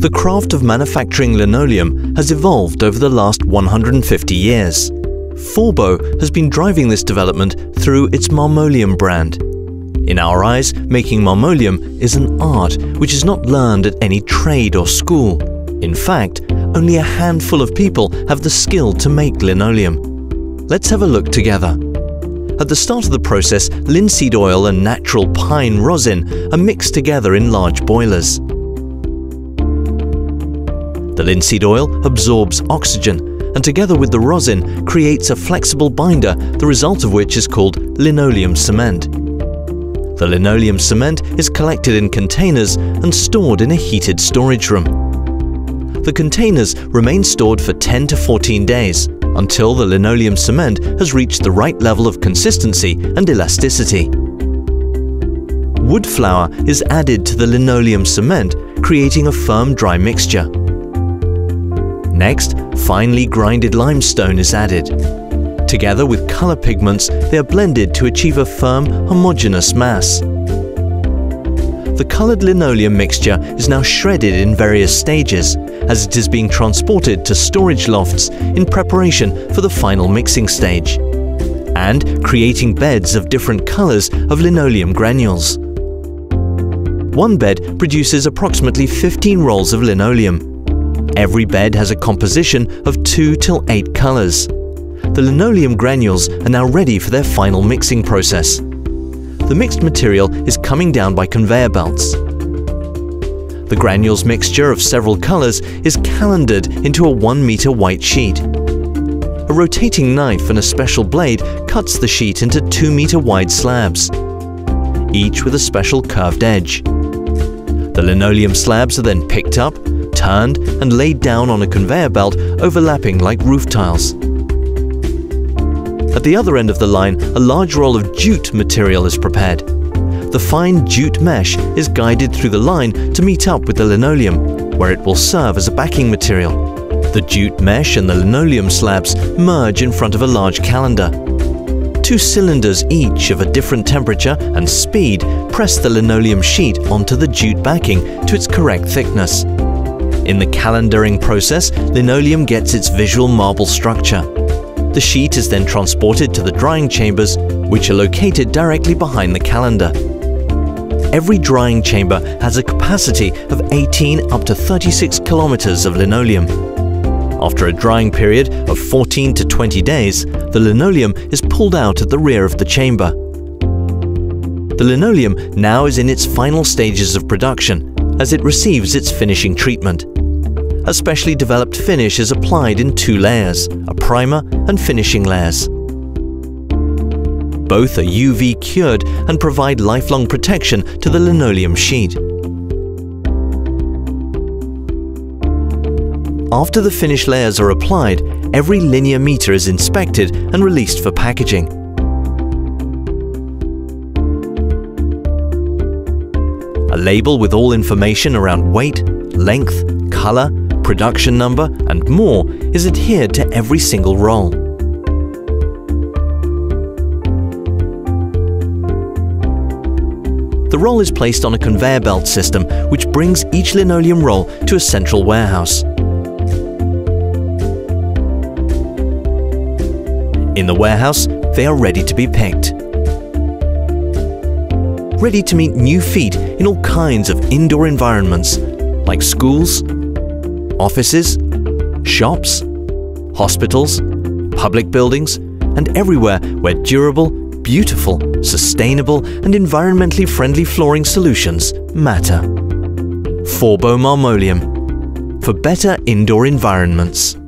The craft of manufacturing linoleum has evolved over the last 150 years. Forbo has been driving this development through its Marmoleum brand. In our eyes, making marmoleum is an art which is not learned at any trade or school. In fact, only a handful of people have the skill to make linoleum. Let's have a look together. At the start of the process, linseed oil and natural pine rosin are mixed together in large boilers. The linseed oil absorbs oxygen and together with the rosin creates a flexible binder, the result of which is called linoleum cement. The linoleum cement is collected in containers and stored in a heated storage room. The containers remain stored for 10 to 14 days until the linoleum cement has reached the right level of consistency and elasticity. Wood flour is added to the linoleum cement, creating a firm dry mixture. Next, finely grinded limestone is added. Together with color pigments, they are blended to achieve a firm, homogeneous mass. The colored linoleum mixture is now shredded in various stages, as it is being transported to storage lofts in preparation for the final mixing stage, and creating beds of different colors of linoleum granules. One bed produces approximately 15 rolls of linoleum. Every bed has a composition of 2 till 8 colors. The linoleum granules are now ready for their final mixing process. The mixed material is coming down by conveyor belts. The granules mixture of several colors is calendered into a 1 meter white sheet. A rotating knife and a special blade cuts the sheet into 2 meter wide slabs, each with a special curved edge. The linoleum slabs are then picked up, turned and laid down on a conveyor belt overlapping like roof tiles. At the other end of the line, a large roll of jute material is prepared. The fine jute mesh is guided through the line to meet up with the linoleum, where it will serve as a backing material. The jute mesh and the linoleum slabs merge in front of a large calender. Two cylinders each of a different temperature and speed press the linoleum sheet onto the jute backing to its correct thickness. In the calendering process, linoleum gets its visual marble structure. The sheet is then transported to the drying chambers, which are located directly behind the calender. Every drying chamber has a capacity of 18 up to 36 kilometers of linoleum. After a drying period of 14 to 20 days, the linoleum is pulled out at the rear of the chamber. The linoleum now is in its final stages of production as it receives its finishing treatment. A specially developed finish is applied in two layers, a primer and finishing layers. Both are UV cured and provide lifelong protection to the linoleum sheet. After the finish layers are applied, every linear meter is inspected and released for packaging. A label with all information around weight, length, color, production number and more is adhered to every single roll. The roll is placed on a conveyor belt system which brings each linoleum roll to a central warehouse. In the warehouse, they are ready to be picked. Ready to meet new feet in all kinds of indoor environments like schools, offices, shops, hospitals, public buildings, and everywhere where durable, beautiful, sustainable and environmentally friendly flooring solutions matter. Forbo Marmoleum for better indoor environments.